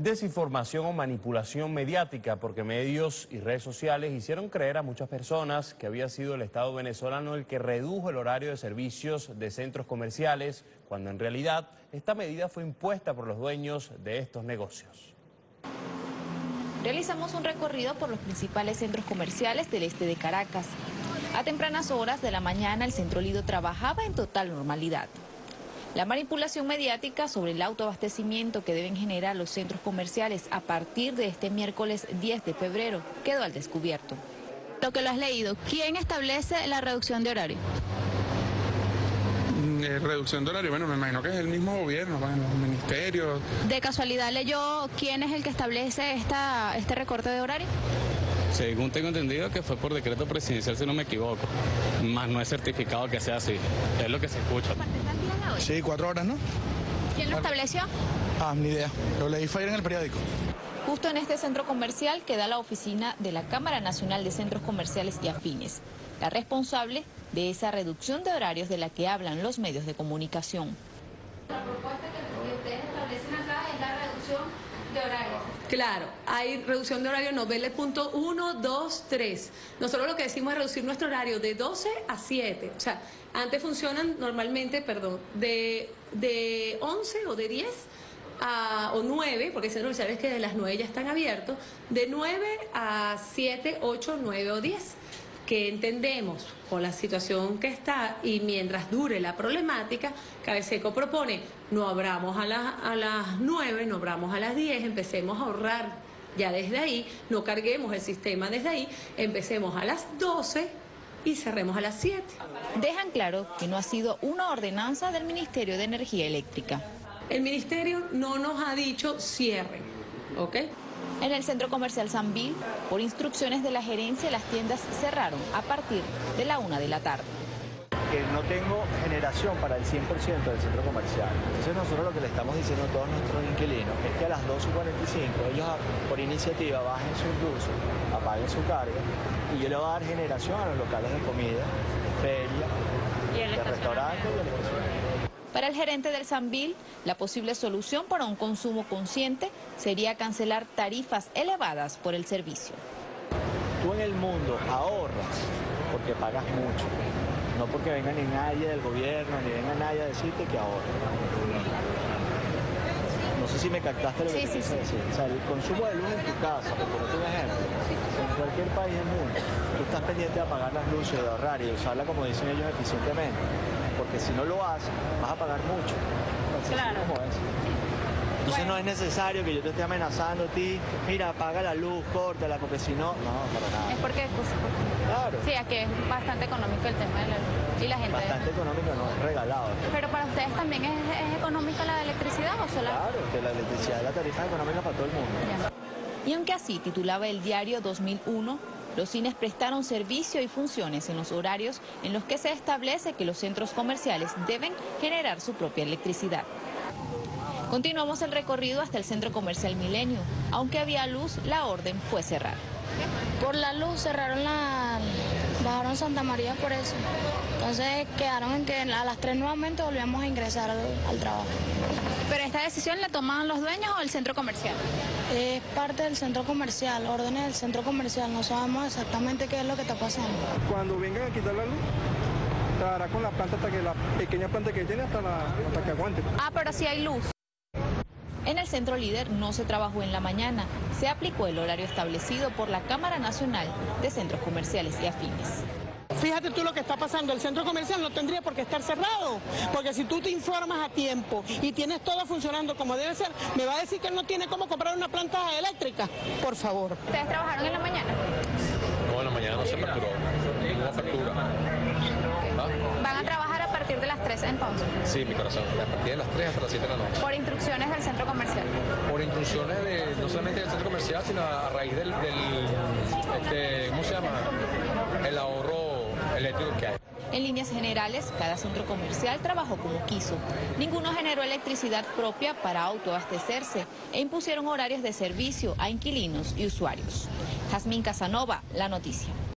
Desinformación o manipulación mediática porque medios y redes sociales hicieron creer a muchas personas que había sido el Estado venezolano el que redujo el horario de servicios de centros comerciales, cuando en realidad esta medida fue impuesta por los dueños de estos negocios. Realizamos un recorrido por los principales centros comerciales del este de Caracas. A tempranas horas de la mañana el centro Lido trabajaba en total normalidad. La manipulación mediática sobre el autoabastecimiento que deben generar los centros comerciales a partir de este miércoles 10 de febrero quedó al descubierto. Lo que lo has leído, ¿quién establece la reducción de horario? Mm, eh, reducción de horario, bueno, me imagino que es el mismo gobierno, bueno, los ministerios. ¿De casualidad leyó quién es el que establece esta, este recorte de horario? Según tengo entendido que fue por decreto presidencial, si no me equivoco. Más no es certificado que sea así. Es lo que se escucha. Sí, cuatro horas, ¿no? ¿Quién lo estableció? Ah, ni idea. Lo leí fue en el periódico. Justo en este centro comercial queda la oficina de la Cámara Nacional de Centros Comerciales y Afines, la responsable de esa reducción de horarios de la que hablan los medios de comunicación. La propuesta que ustedes establecen acá es la reducción de horarios. Claro, hay reducción de horario, nos el punto 1, 2, 3. Nosotros lo que decimos es reducir nuestro horario de 12 a 7. O sea, antes funcionan normalmente, perdón, de, de 11 o de 10 a, o 9, porque centros comerciales que de las 9 ya están abiertos, de 9 a 7, 8, 9 o 10 que entendemos con la situación que está y mientras dure la problemática, Cabeseco propone no abramos a, a las 9, no abramos a las 10, empecemos a ahorrar ya desde ahí, no carguemos el sistema desde ahí, empecemos a las 12 y cerremos a las 7. Dejan claro que no ha sido una ordenanza del Ministerio de Energía Eléctrica. El Ministerio no nos ha dicho cierre, ¿ok? En el centro comercial Sanville, por instrucciones de la gerencia, las tiendas cerraron a partir de la una de la tarde. Que no tengo generación para el 100% del centro comercial. Entonces nosotros lo que le estamos diciendo a todos nuestros inquilinos es que a las 2.45 ellos por iniciativa bajen su uso, apaguen su carga y yo le voy a dar generación a los locales de comida, feria, de restaurantes y el para el gerente del Sanvil, la posible solución para un consumo consciente sería cancelar tarifas elevadas por el servicio. Tú en el mundo ahorras porque pagas mucho, no porque venga ni nadie del gobierno ni venga nadie a decirte que ahorras. Si me captaste lo que sí, decir. O sea, el consumo de luz en tu casa, por ponerte un ejemplo, en cualquier país del mundo, tú estás pendiente de apagar las luces, de ahorrar y de usarla como dicen ellos eficientemente porque si no lo haces, vas a pagar mucho. claro. Entonces no es necesario que yo te esté amenazando a ti, mira, apaga la luz, córtala, porque si no, no, para nada. Es porque, pues, claro. sí, aquí es bastante económico el tema de la luz. Y la gente... Bastante económico, no, es regalado. Pero para ustedes también es, es económica la electricidad o solo... Claro, que la electricidad es la tarifa económica para todo el mundo. Y aunque así titulaba el diario 2001, los cines prestaron servicio y funciones en los horarios en los que se establece que los centros comerciales deben generar su propia electricidad. Continuamos el recorrido hasta el centro comercial Milenio. Aunque había luz, la orden fue cerrar. Por la luz cerraron la... bajaron Santa María por eso. Entonces quedaron en que a las 3 nuevamente volvíamos a ingresar al, trabajo. ¿Pero esta decisión la toman los dueños o el centro comercial? Es parte del centro comercial, órdenes del centro comercial, no sabemos exactamente qué es lo que está pasando. Cuando vengan a quitar la luz, estará con la planta hasta que la pequeña planta que tiene hasta, la, hasta que aguante. Ah, pero sí hay luz. En el centro líder no se trabajó en la mañana, se aplicó el horario establecido por la Cámara Nacional de Centros Comerciales y Afines. Fíjate tú lo que está pasando, el centro comercial no tendría por qué estar cerrado, porque si tú te informas a tiempo y tienes todo funcionando como debe ser, me va a decir que él no tiene cómo comprar una planta eléctrica, por favor. ¿Ustedes trabajaron en la mañana? No, en la mañana no se facturó, ninguna factura. ¿Van a trabajar a partir de las 3 entonces? Sí, mi corazón, a partir de las 3 hasta las 7 de la noche. ¿Por instrucciones del centro comercial? Por instrucciones de, no solamente del centro comercial, sino a raíz del, del este, ¿cómo se llama? El ahorro en líneas generales, cada centro comercial trabajó como quiso. Ninguno generó electricidad propia para autoabastecerse e impusieron horarios de servicio a inquilinos y usuarios. Jazmín Casanova, La Noticia.